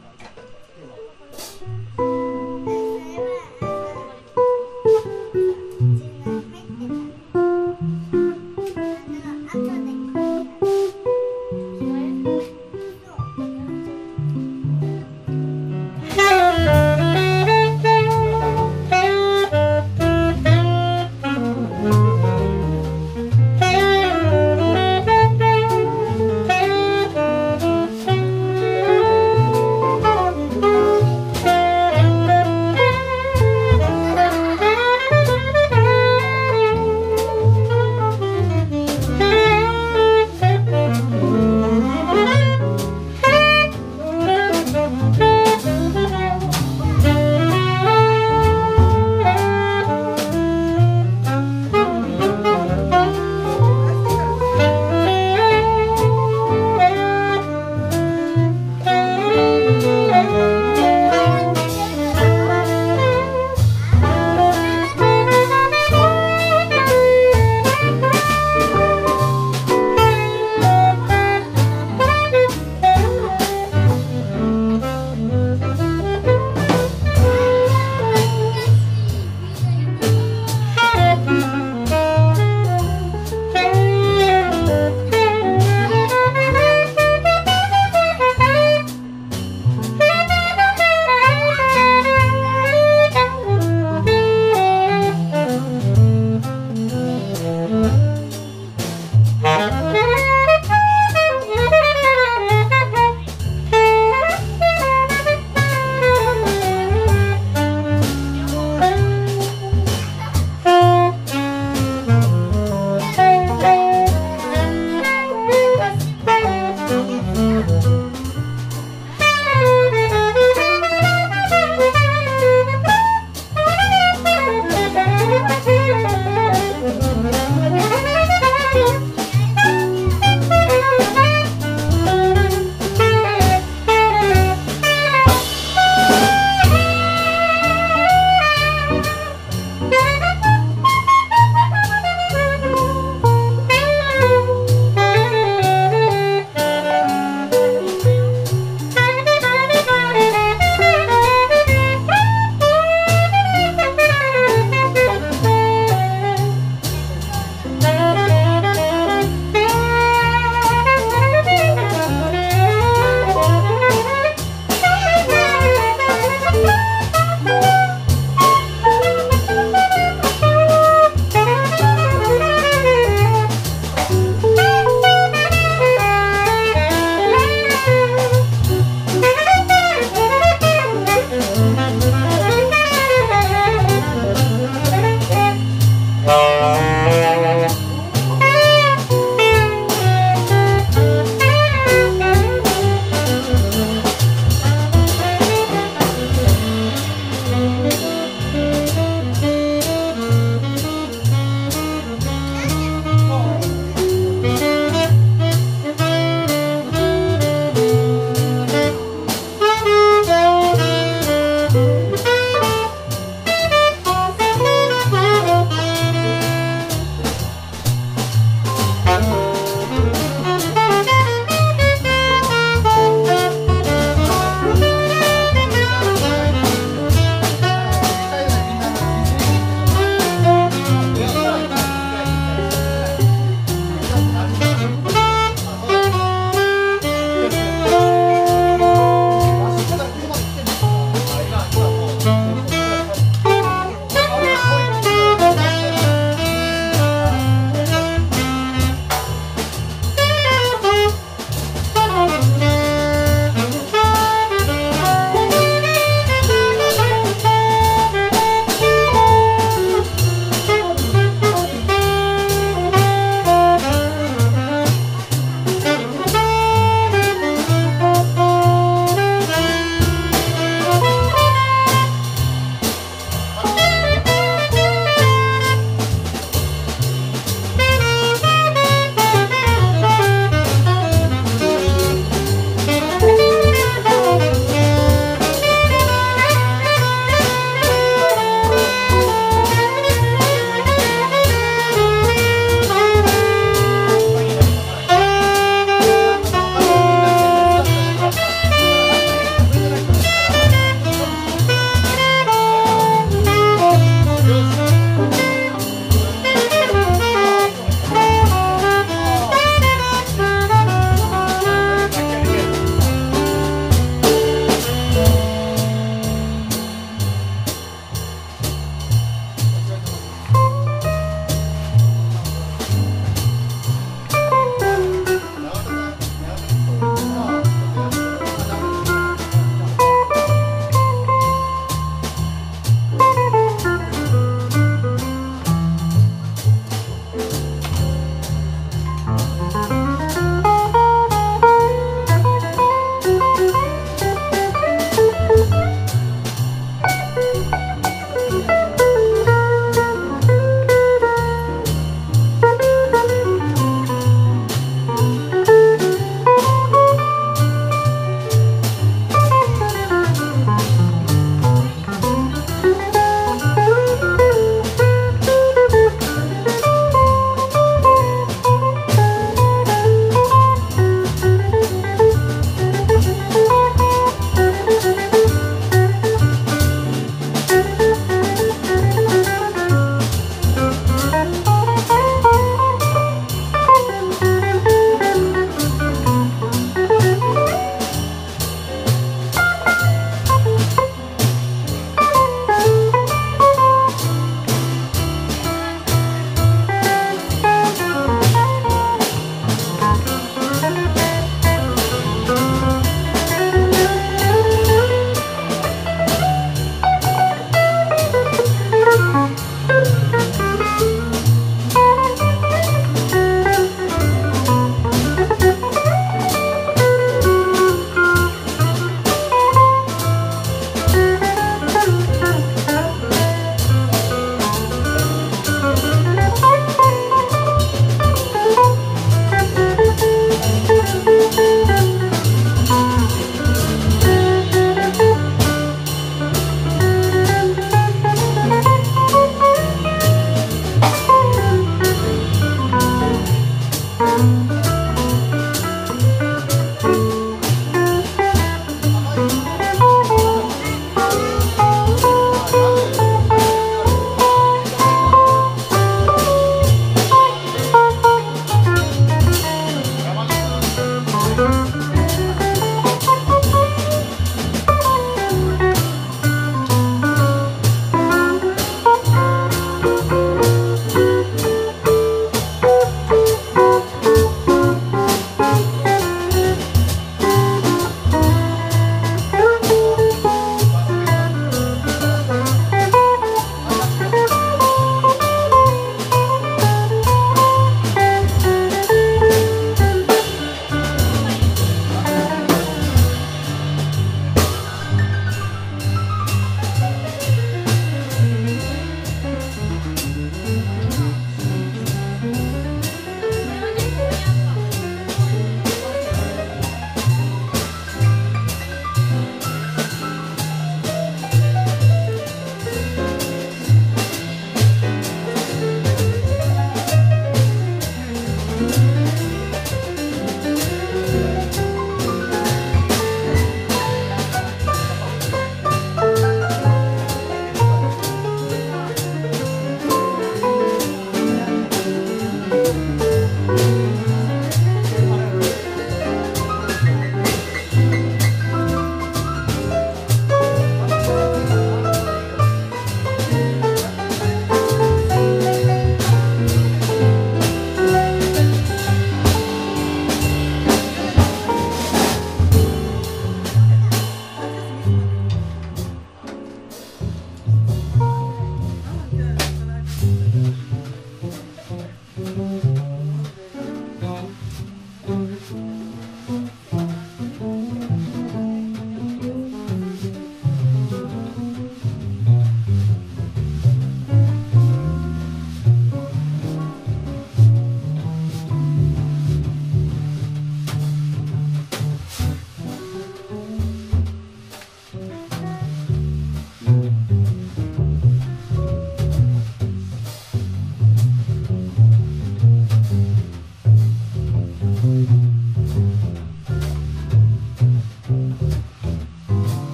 that.